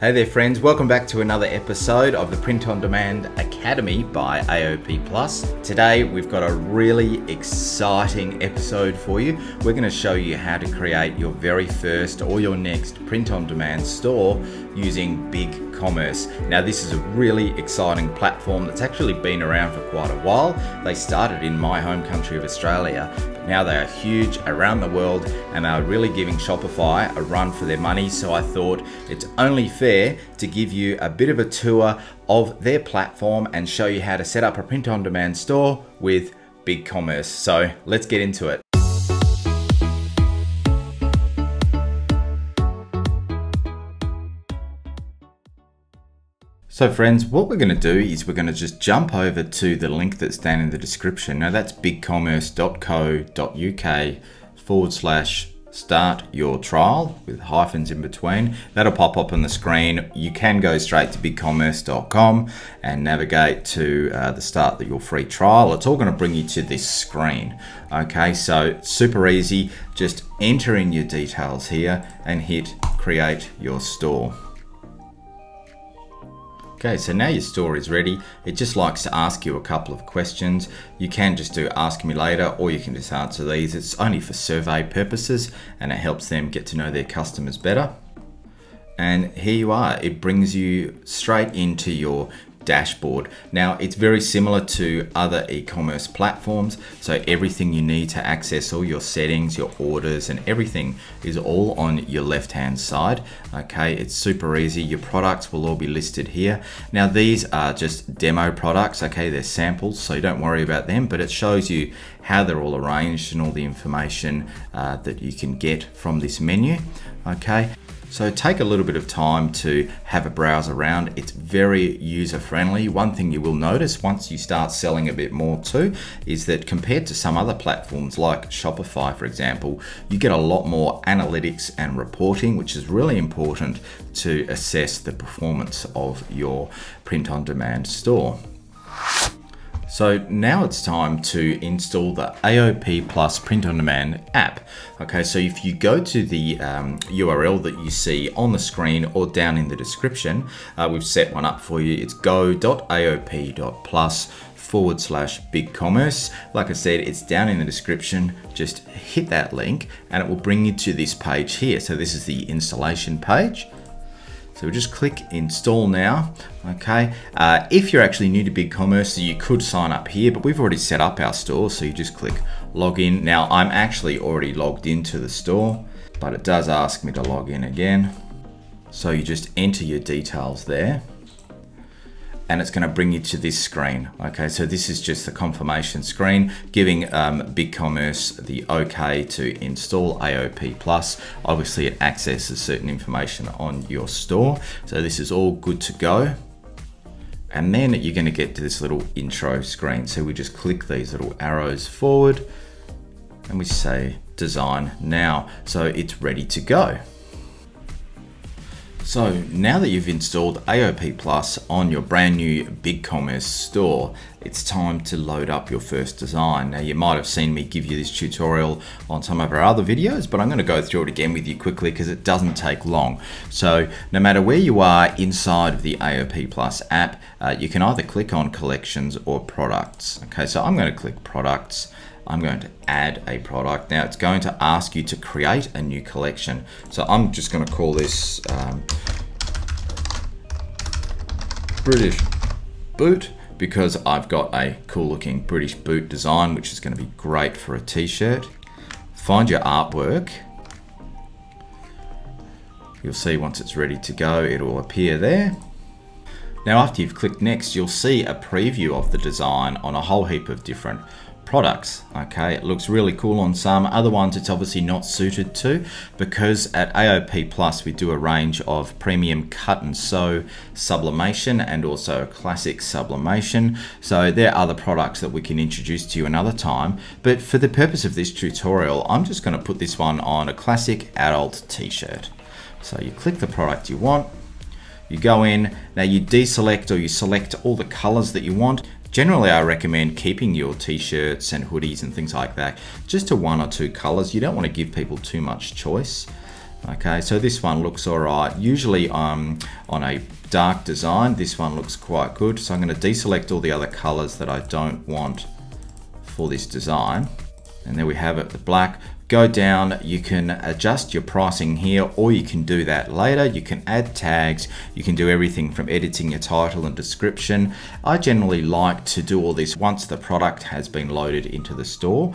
Hey there friends, welcome back to another episode of the Print on Demand Academy by AOP Plus. Today we've got a really exciting episode for you. We're going to show you how to create your very first or your next print on demand store using Big Commerce. Now this is a really exciting platform that's actually been around for quite a while. They started in my home country of Australia, now they are huge around the world and they are really giving Shopify a run for their money. So I thought it's only fair to give you a bit of a tour of their platform and show you how to set up a print on demand store with BigCommerce. So let's get into it. So friends, what we're going to do is we're going to just jump over to the link that's down in the description. Now that's bigcommerce.co.uk forward slash start your trial with hyphens in between. That'll pop up on the screen. You can go straight to bigcommerce.com and navigate to uh, the start of your free trial. It's all going to bring you to this screen. Okay, so super easy. Just enter in your details here and hit create your store. Okay, so now your store is ready. It just likes to ask you a couple of questions. You can just do ask me later or you can just answer these. It's only for survey purposes and it helps them get to know their customers better. And here you are, it brings you straight into your dashboard. Now it's very similar to other e-commerce platforms. So everything you need to access all your settings, your orders and everything is all on your left hand side. Okay, it's super easy. Your products will all be listed here. Now these are just demo products. Okay, they're samples, so you don't worry about them, but it shows you how they're all arranged and all the information uh, that you can get from this menu. Okay. So take a little bit of time to have a browse around. It's very user friendly. One thing you will notice once you start selling a bit more too is that compared to some other platforms like Shopify, for example, you get a lot more analytics and reporting, which is really important to assess the performance of your print on demand store. So now it's time to install the AOP Plus Print on Demand app. Okay, so if you go to the um, URL that you see on the screen or down in the description, uh, we've set one up for you. It's go.aop.plus forward slash big commerce. Like I said, it's down in the description. Just hit that link and it will bring you to this page here. So this is the installation page. So we'll just click install now, okay? Uh, if you're actually new to BigCommerce, you could sign up here, but we've already set up our store, so you just click login. Now I'm actually already logged into the store, but it does ask me to log in again. So you just enter your details there and it's going to bring you to this screen. Okay, so this is just the confirmation screen giving um, BigCommerce the okay to install AOP Plus. Obviously, it accesses certain information on your store. So this is all good to go. And then you're going to get to this little intro screen. So we just click these little arrows forward and we say design now. So it's ready to go. So now that you've installed AOP Plus on your brand new BigCommerce store, it's time to load up your first design. Now you might have seen me give you this tutorial on some of our other videos, but I'm gonna go through it again with you quickly because it doesn't take long. So no matter where you are inside of the AOP Plus app, uh, you can either click on collections or products. Okay, so I'm gonna click products I'm going to add a product. Now it's going to ask you to create a new collection. So I'm just going to call this um, British boot because I've got a cool looking British boot design which is going to be great for a t-shirt. Find your artwork. You'll see once it's ready to go it will appear there. Now after you've clicked next you'll see a preview of the design on a whole heap of different products. Okay, it looks really cool on some. Other ones it's obviously not suited to because at AOP Plus we do a range of premium cut and sew sublimation and also classic sublimation. So there are other products that we can introduce to you another time. But for the purpose of this tutorial, I'm just going to put this one on a classic adult t-shirt. So you click the product you want, you go in, now you deselect or you select all the colors that you want. Generally, I recommend keeping your t-shirts and hoodies and things like that just to one or two colors. You don't want to give people too much choice. Okay, so this one looks all right. Usually um, on a dark design, this one looks quite good. So I'm going to deselect all the other colors that I don't want for this design. And there we have it, the black. Go down, you can adjust your pricing here, or you can do that later. You can add tags, you can do everything from editing your title and description. I generally like to do all this once the product has been loaded into the store.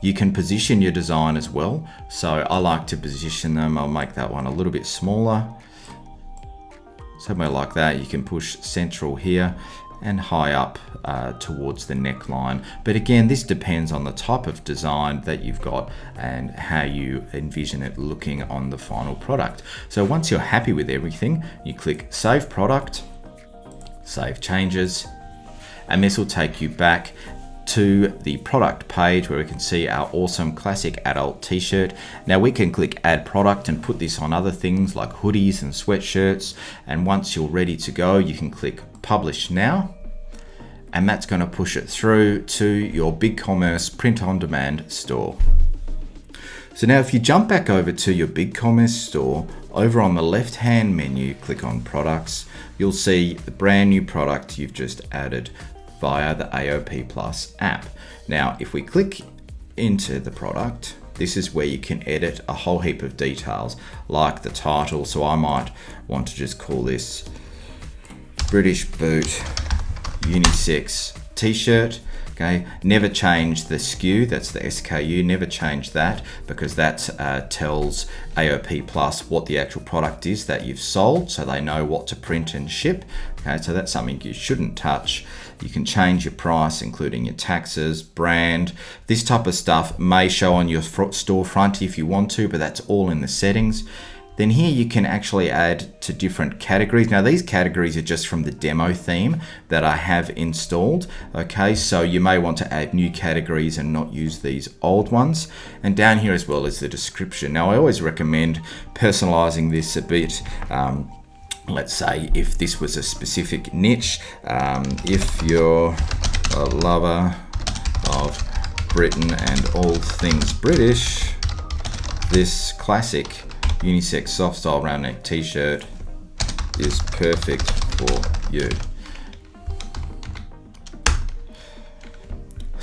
You can position your design as well. So I like to position them. I'll make that one a little bit smaller. Somewhere like that, you can push central here and high up uh, towards the neckline. But again, this depends on the type of design that you've got and how you envision it looking on the final product. So once you're happy with everything, you click Save Product, Save Changes, and this will take you back to the product page where we can see our awesome classic adult t-shirt. Now we can click add product and put this on other things like hoodies and sweatshirts. And once you're ready to go, you can click publish now. And that's going to push it through to your BigCommerce print on demand store. So now if you jump back over to your BigCommerce store, over on the left hand menu, click on products, you'll see the brand new product you've just added via the AOP Plus app. Now, if we click into the product, this is where you can edit a whole heap of details like the title. So I might want to just call this British Boot Unisex T-shirt. Okay, never change the SKU, that's the SKU, never change that because that uh, tells AOP Plus what the actual product is that you've sold so they know what to print and ship. Okay, so that's something you shouldn't touch. You can change your price, including your taxes, brand. This type of stuff may show on your storefront if you want to, but that's all in the settings. Then here you can actually add to different categories. Now these categories are just from the demo theme that I have installed. Okay, so you may want to add new categories and not use these old ones. And down here as well is the description. Now I always recommend personalizing this a bit. Um, let's say if this was a specific niche, um, if you're a lover of Britain and all things British, this classic unisex soft style round neck t-shirt is perfect for you.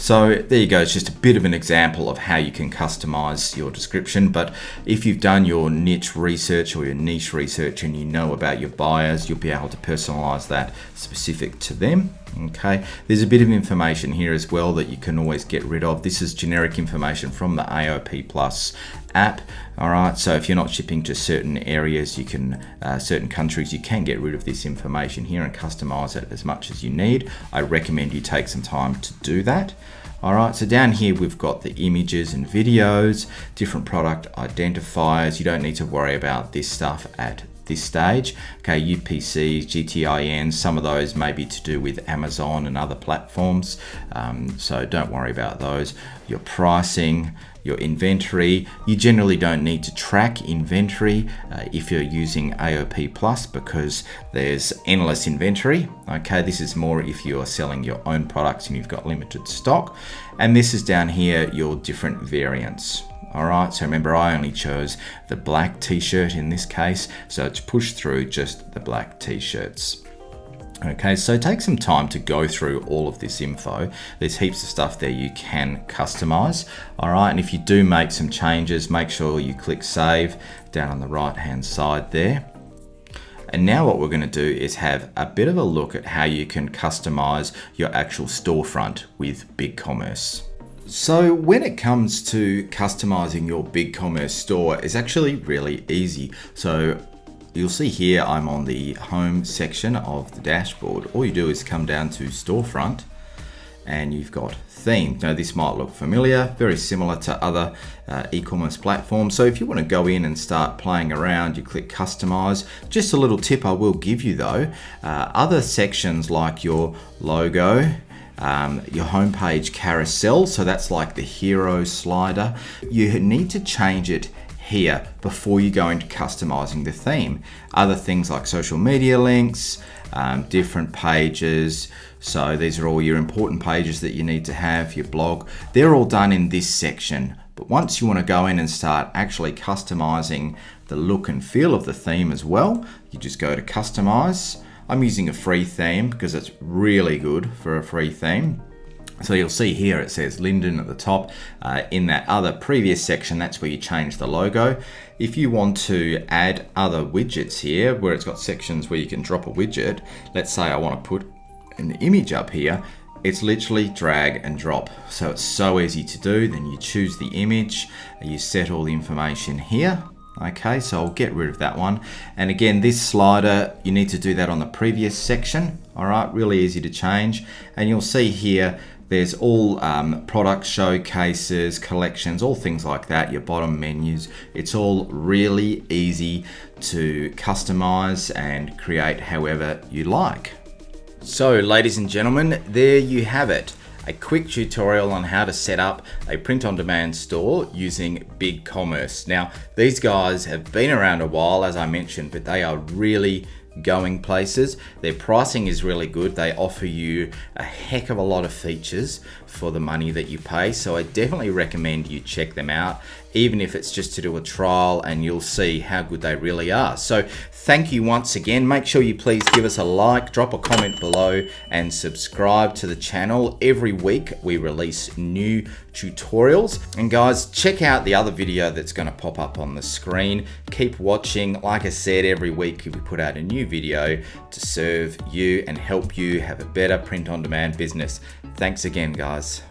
So there you go, it's just a bit of an example of how you can customize your description. But if you've done your niche research or your niche research and you know about your buyers, you'll be able to personalize that specific to them. Okay, there's a bit of information here as well that you can always get rid of. This is generic information from the AOP Plus app. All right, so if you're not shipping to certain areas, you can, uh, certain countries, you can get rid of this information here and customize it as much as you need. I recommend you take some time to do that. All right, so down here we've got the images and videos, different product identifiers. You don't need to worry about this stuff at this stage. Okay, UPC, GTIN, some of those may be to do with Amazon and other platforms, um, so don't worry about those. Your pricing, your inventory. You generally don't need to track inventory uh, if you're using AOP Plus because there's endless inventory. Okay, this is more if you're selling your own products and you've got limited stock. And this is down here, your different variants. All right, so remember I only chose the black t-shirt in this case, so it's pushed through just the black t-shirts. Okay, so take some time to go through all of this info. There's heaps of stuff there you can customize. All right, and if you do make some changes, make sure you click save down on the right hand side there. And now what we're gonna do is have a bit of a look at how you can customize your actual storefront with BigCommerce. So when it comes to customizing your BigCommerce store, it's actually really easy. So You'll see here I'm on the home section of the dashboard. All you do is come down to storefront and you've got theme. Now this might look familiar, very similar to other uh, e-commerce platforms. So if you want to go in and start playing around, you click customize. Just a little tip I will give you though, uh, other sections like your logo, um, your homepage carousel, so that's like the hero slider, you need to change it here before you go into customizing the theme. Other things like social media links, um, different pages. So these are all your important pages that you need to have, your blog. They're all done in this section But once you want to go in and start actually customizing the look and feel of the theme as well, you just go to customize. I'm using a free theme because it's really good for a free theme. So you'll see here it says Linden at the top. Uh, in that other previous section, that's where you change the logo. If you want to add other widgets here, where it's got sections where you can drop a widget, let's say I want to put an image up here, it's literally drag and drop. So it's so easy to do. Then you choose the image, you set all the information here. Okay, so I'll get rid of that one. And again, this slider, you need to do that on the previous section. All right, really easy to change. And you'll see here, there's all um, product showcases, collections, all things like that, your bottom menus. It's all really easy to customize and create however you like. So ladies and gentlemen, there you have it. A quick tutorial on how to set up a print-on-demand store using BigCommerce. Now, these guys have been around a while, as I mentioned, but they are really going places. Their pricing is really good. They offer you a heck of a lot of features for the money that you pay. So I definitely recommend you check them out, even if it's just to do a trial and you'll see how good they really are. So thank you once again. Make sure you please give us a like, drop a comment below and subscribe to the channel. Every week we release new tutorials. And guys, check out the other video that's gonna pop up on the screen. Keep watching. Like I said, every week we put out a new video to serve you and help you have a better print on demand business. Thanks again, guys.